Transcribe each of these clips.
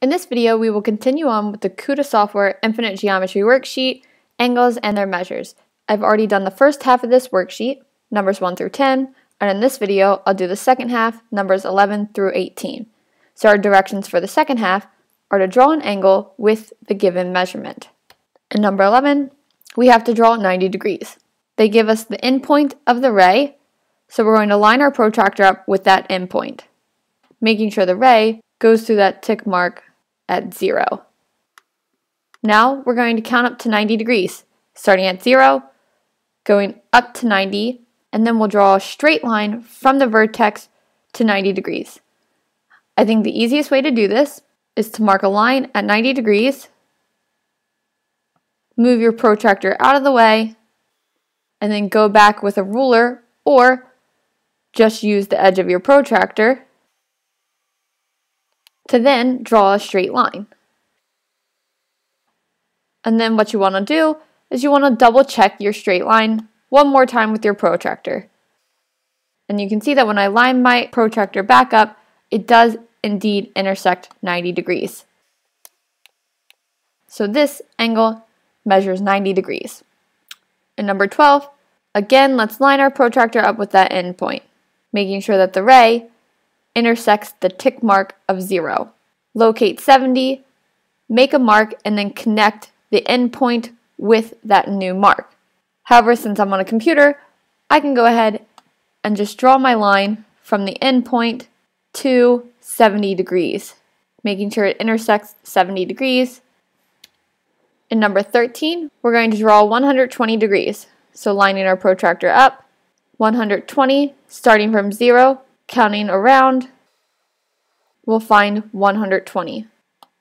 In this video, we will continue on with the Kuta Software Infinite Geometry worksheet, angles and their measures. I've already done the first half of this worksheet, numbers 1 through 10, and in this video, I'll do the second half, numbers 11 through 18. So our directions for the second half are to draw an angle with the given measurement. In number 11, we have to draw 90 degrees. They give us the endpoint of the ray, so we're going to line our protractor up with that endpoint, making sure the ray goes through that tick mark at 0. Now we're going to count up to 90 degrees, starting at 0, going up to 90, and then we'll draw a straight line from the vertex to 90 degrees. I think the easiest way to do this is to mark a line at 90 degrees, move your protractor out of the way, and then go back with a ruler or just use the edge of your protractor to then draw a straight line. And then what you want to do is you want to double check your straight line one more time with your protractor. And you can see that when I line my protractor back up, it does indeed intersect 90 degrees. So this angle measures 90 degrees. And number 12, again, let's line our protractor up with that endpoint, making sure that the ray intersects the tick mark of 0. Locate 70, make a mark, and then connect the endpoint with that new mark. However, since I'm on a computer, I can go ahead and just draw my line from the endpoint to 70 degrees, making sure it intersects 70 degrees. In number 13, we're going to draw 120 degrees. So lining our protractor up, 120, starting from 0, counting around, we'll find 120.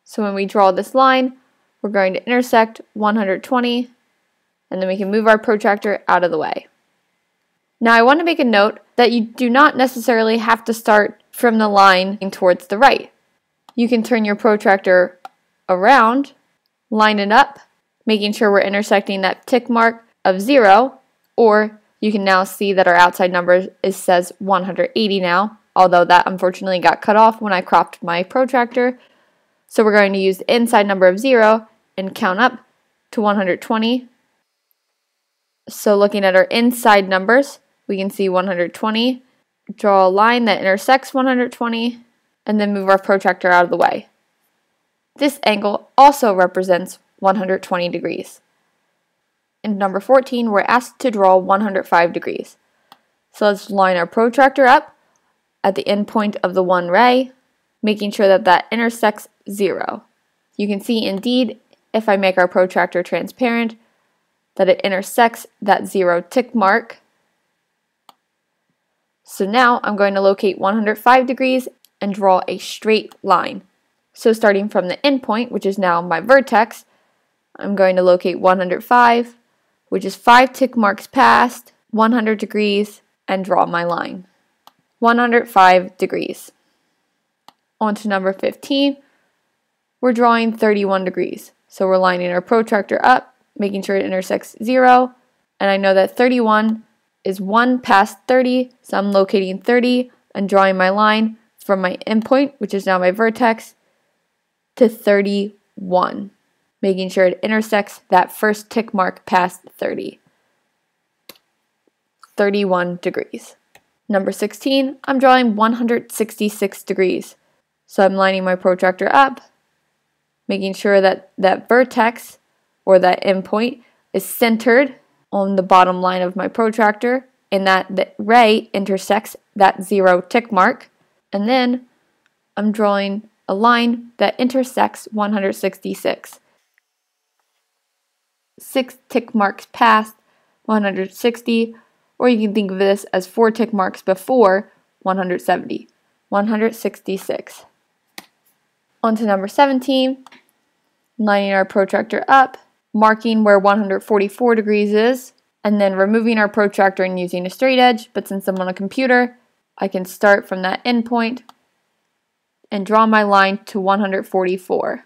So when we draw this line, we're going to intersect 120, and then we can move our protractor out of the way. Now I want to make a note that you do not necessarily have to start from the line towards the right. You can turn your protractor around, line it up, making sure we're intersecting that tick mark of 0, or you can now see that our outside number is says 180 now, although that unfortunately got cut off when I cropped my protractor. So we're going to use the inside number of 0 and count up to 120. So looking at our inside numbers, we can see 120, draw a line that intersects 120, and then move our protractor out of the way. This angle also represents 120 degrees. In number 14, we're asked to draw 105 degrees. So let's line our protractor up at the endpoint of the one ray, making sure that that intersects 0. You can see indeed, if I make our protractor transparent, that it intersects that 0 tick mark. So now I'm going to locate 105 degrees and draw a straight line. So starting from the endpoint, which is now my vertex, I'm going to locate 105, which is 5 tick marks past, 100 degrees, and draw my line. 105 degrees. On to number 15, we're drawing 31 degrees. So we're lining our protractor up, making sure it intersects 0, and I know that 31 is 1 past 30, so I'm locating 30 and drawing my line from my endpoint, which is now my vertex, to 31, making sure it intersects that first tick mark past 30. 31 degrees. Number 16, I'm drawing 166 degrees. So I'm lining my protractor up, making sure that that vertex or that endpoint is centered on the bottom line of my protractor and that the ray intersects that zero tick mark. And then I'm drawing a line that intersects 166. Six tick marks past 160 or you can think of this as four tick marks before 170, 166. On to number 17, lining our protractor up, marking where 144 degrees is, and then removing our protractor and using a straight edge, but since I'm on a computer, I can start from that endpoint and draw my line to 144.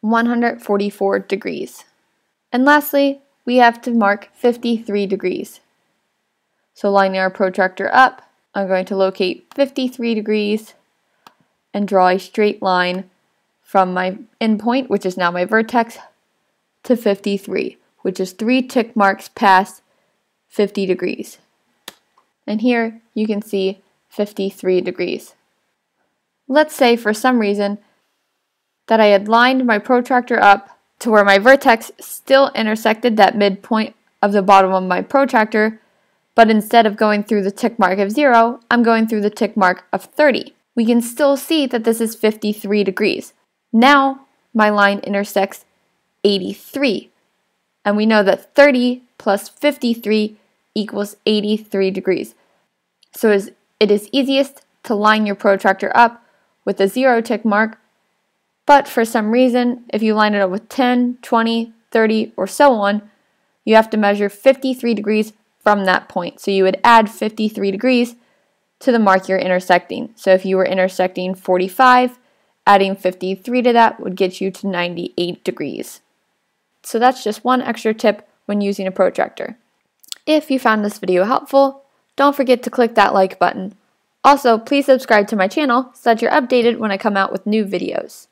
144 degrees. And lastly, we have to mark 53 degrees. So lining our protractor up, I'm going to locate 53 degrees, and draw a straight line from my endpoint, which is now my vertex, to 53, which is three tick marks past 50 degrees. And here you can see 53 degrees. Let's say for some reason that I had lined my protractor up to where my vertex still intersected that midpoint of the bottom of my protractor, but instead of going through the tick mark of 0, I'm going through the tick mark of 30. We can still see that this is 53 degrees. Now my line intersects 83, and we know that 30 plus 53 equals 83 degrees. So it is easiest to line your protractor up with a zero tick mark, but for some reason, if you line it up with 10, 20, 30, or so on, you have to measure 53 degrees from that point. So you would add 53 degrees to the mark you're intersecting. So if you were intersecting 45, adding 53 to that would get you to 98 degrees. So that's just one extra tip when using a protractor. If you found this video helpful, don't forget to click that like button. Also, please subscribe to my channel so that you're updated when I come out with new videos.